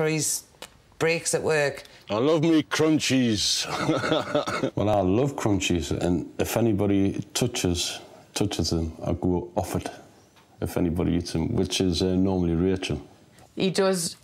for his breaks at work. I love me crunchies. well, I love crunchies, and if anybody touches touches them, I go off it. If anybody eats them, which is uh, normally Rachel. He does